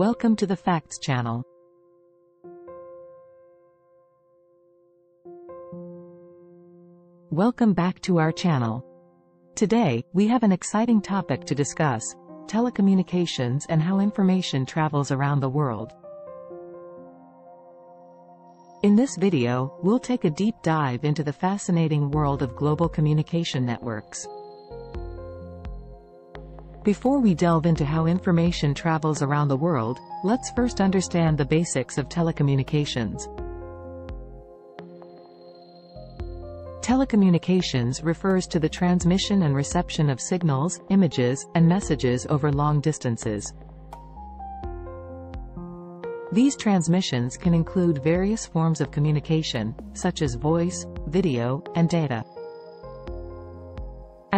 Welcome to the Facts channel. Welcome back to our channel. Today, we have an exciting topic to discuss, telecommunications and how information travels around the world. In this video, we'll take a deep dive into the fascinating world of global communication networks. Before we delve into how information travels around the world, let's first understand the basics of telecommunications. Telecommunications refers to the transmission and reception of signals, images, and messages over long distances. These transmissions can include various forms of communication, such as voice, video, and data.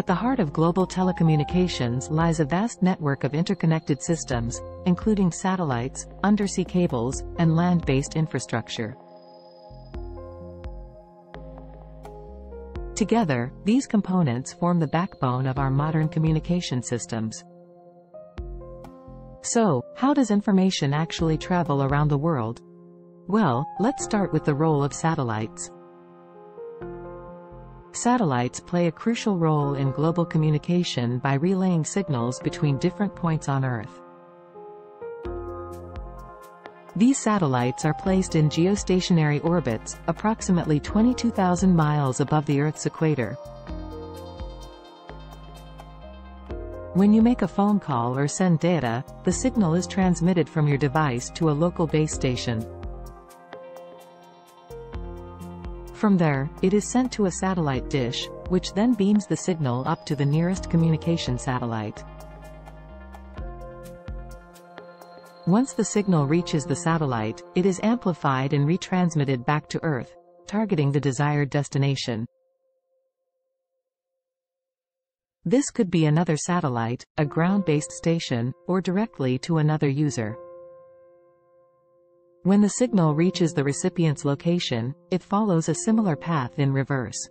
At the heart of global telecommunications lies a vast network of interconnected systems, including satellites, undersea cables, and land-based infrastructure. Together, these components form the backbone of our modern communication systems. So, how does information actually travel around the world? Well, let's start with the role of satellites. Satellites play a crucial role in global communication by relaying signals between different points on Earth. These satellites are placed in geostationary orbits, approximately 22,000 miles above the Earth's equator. When you make a phone call or send data, the signal is transmitted from your device to a local base station. From there, it is sent to a satellite dish, which then beams the signal up to the nearest communication satellite. Once the signal reaches the satellite, it is amplified and retransmitted back to Earth, targeting the desired destination. This could be another satellite, a ground-based station, or directly to another user. When the signal reaches the recipient's location, it follows a similar path in reverse.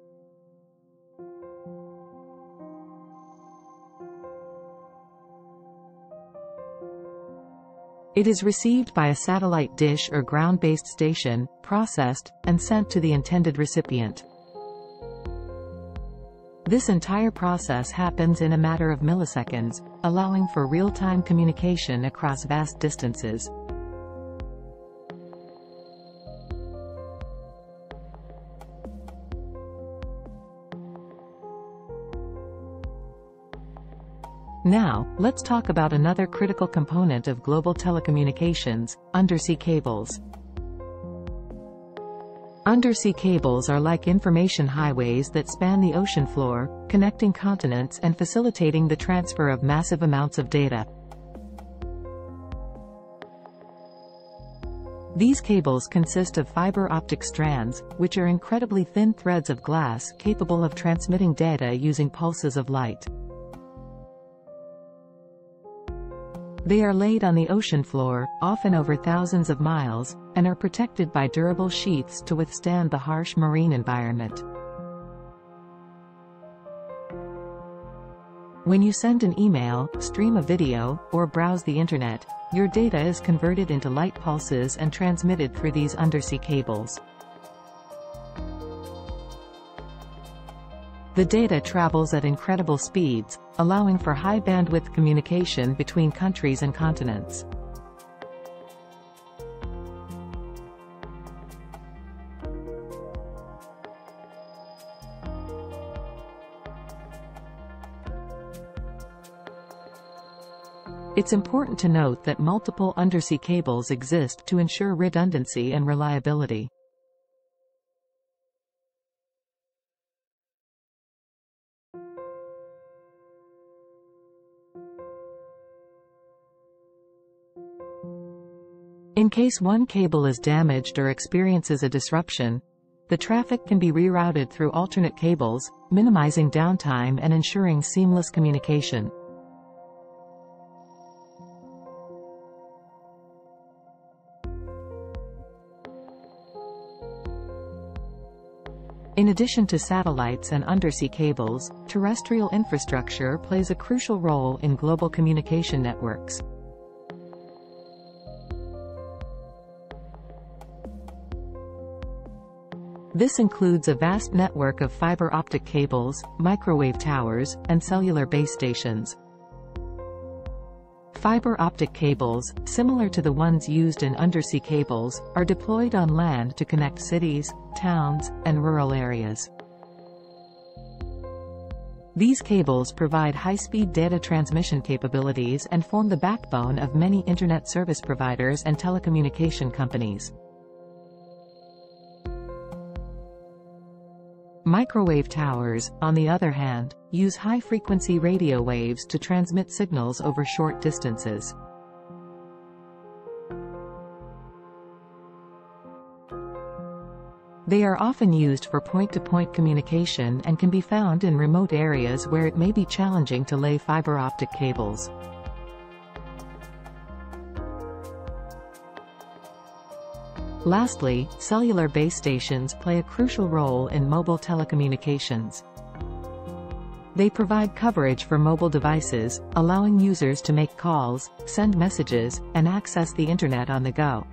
It is received by a satellite dish or ground-based station, processed, and sent to the intended recipient. This entire process happens in a matter of milliseconds, allowing for real-time communication across vast distances. Now, let's talk about another critical component of global telecommunications, undersea cables. Undersea cables are like information highways that span the ocean floor, connecting continents and facilitating the transfer of massive amounts of data. These cables consist of fiber optic strands, which are incredibly thin threads of glass capable of transmitting data using pulses of light. They are laid on the ocean floor, often over thousands of miles, and are protected by durable sheaths to withstand the harsh marine environment. When you send an email, stream a video, or browse the internet, your data is converted into light pulses and transmitted through these undersea cables. The data travels at incredible speeds, allowing for high-bandwidth communication between countries and continents. It's important to note that multiple undersea cables exist to ensure redundancy and reliability. In case one cable is damaged or experiences a disruption, the traffic can be rerouted through alternate cables, minimizing downtime and ensuring seamless communication. In addition to satellites and undersea cables, terrestrial infrastructure plays a crucial role in global communication networks. This includes a vast network of fiber optic cables, microwave towers, and cellular base stations. Fiber optic cables, similar to the ones used in undersea cables, are deployed on land to connect cities, towns, and rural areas. These cables provide high-speed data transmission capabilities and form the backbone of many Internet service providers and telecommunication companies. Microwave towers, on the other hand, use high-frequency radio waves to transmit signals over short distances. They are often used for point-to-point -point communication and can be found in remote areas where it may be challenging to lay fiber optic cables. Lastly, cellular base stations play a crucial role in mobile telecommunications. They provide coverage for mobile devices, allowing users to make calls, send messages, and access the Internet on the go.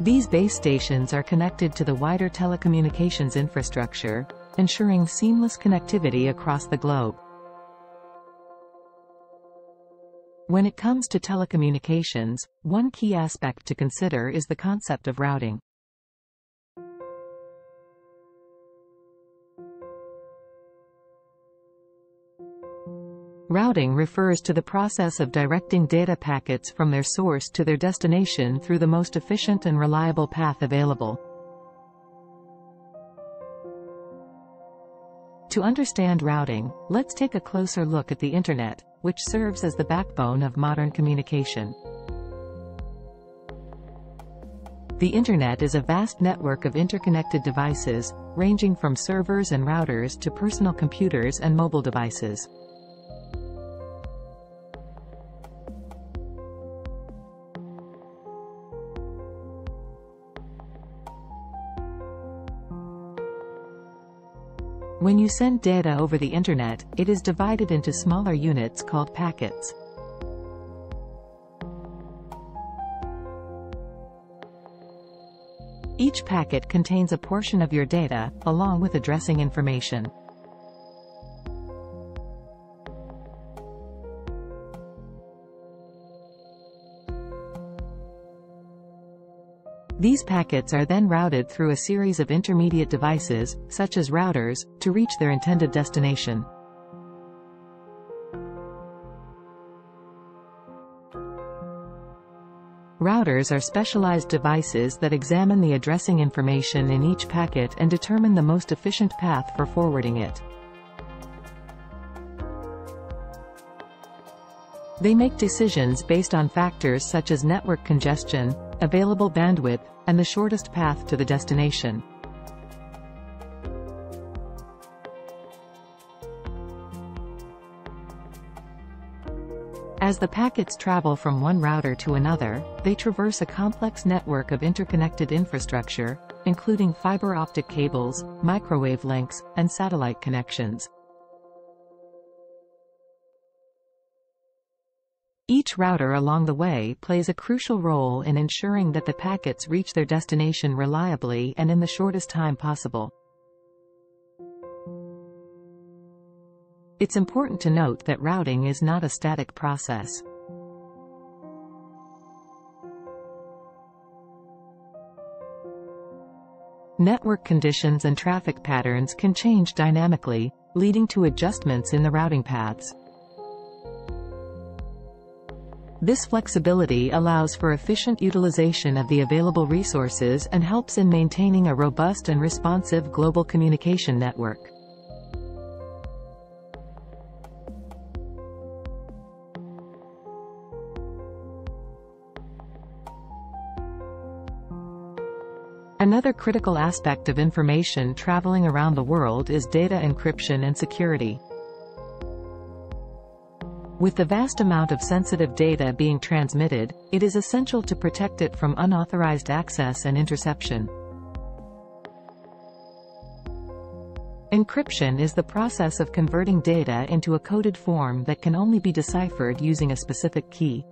These base stations are connected to the wider telecommunications infrastructure, ensuring seamless connectivity across the globe. When it comes to telecommunications, one key aspect to consider is the concept of routing. Routing refers to the process of directing data packets from their source to their destination through the most efficient and reliable path available. To understand routing, let's take a closer look at the Internet, which serves as the backbone of modern communication. The Internet is a vast network of interconnected devices, ranging from servers and routers to personal computers and mobile devices. When you send data over the Internet, it is divided into smaller units called packets. Each packet contains a portion of your data, along with addressing information. These packets are then routed through a series of intermediate devices, such as routers, to reach their intended destination. Routers are specialized devices that examine the addressing information in each packet and determine the most efficient path for forwarding it. They make decisions based on factors such as network congestion, available bandwidth, and the shortest path to the destination. As the packets travel from one router to another, they traverse a complex network of interconnected infrastructure, including fiber optic cables, microwave links, and satellite connections. Router along the way plays a crucial role in ensuring that the packets reach their destination reliably and in the shortest time possible. It's important to note that routing is not a static process. Network conditions and traffic patterns can change dynamically, leading to adjustments in the routing paths. This flexibility allows for efficient utilization of the available resources and helps in maintaining a robust and responsive global communication network. Another critical aspect of information traveling around the world is data encryption and security. With the vast amount of sensitive data being transmitted, it is essential to protect it from unauthorized access and interception. Encryption is the process of converting data into a coded form that can only be deciphered using a specific key.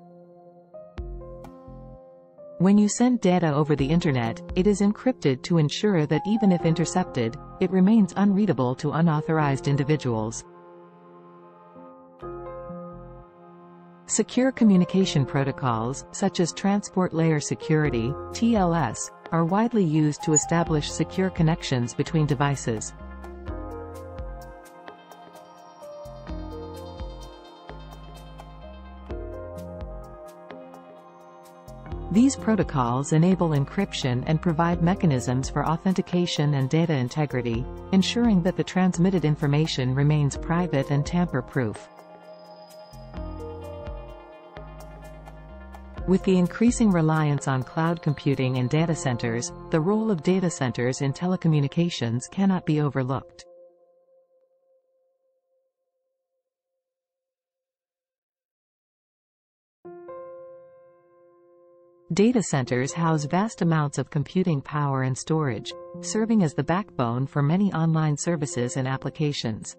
When you send data over the internet, it is encrypted to ensure that even if intercepted, it remains unreadable to unauthorized individuals. Secure communication protocols, such as Transport Layer Security, TLS, are widely used to establish secure connections between devices. These protocols enable encryption and provide mechanisms for authentication and data integrity, ensuring that the transmitted information remains private and tamper-proof. With the increasing reliance on cloud computing and data centers, the role of data centers in telecommunications cannot be overlooked. Data centers house vast amounts of computing power and storage, serving as the backbone for many online services and applications.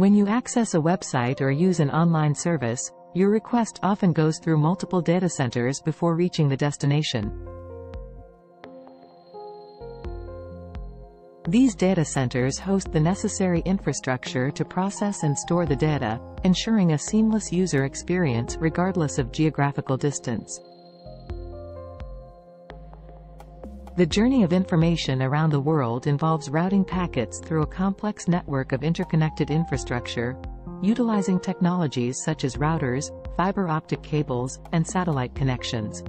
When you access a website or use an online service, your request often goes through multiple data centers before reaching the destination. These data centers host the necessary infrastructure to process and store the data, ensuring a seamless user experience regardless of geographical distance. The journey of information around the world involves routing packets through a complex network of interconnected infrastructure, utilizing technologies such as routers, fiber optic cables, and satellite connections.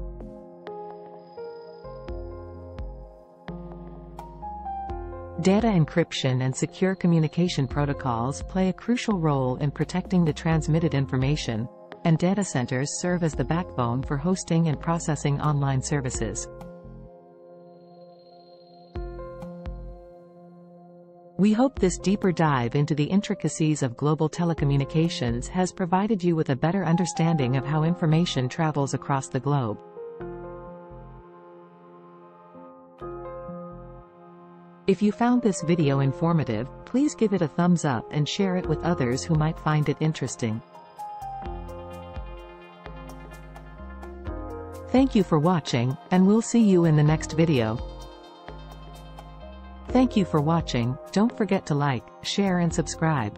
Data encryption and secure communication protocols play a crucial role in protecting the transmitted information, and data centers serve as the backbone for hosting and processing online services. We hope this deeper dive into the intricacies of global telecommunications has provided you with a better understanding of how information travels across the globe. If you found this video informative, please give it a thumbs up and share it with others who might find it interesting. Thank you for watching, and we'll see you in the next video. Thank you for watching, don't forget to like, share and subscribe.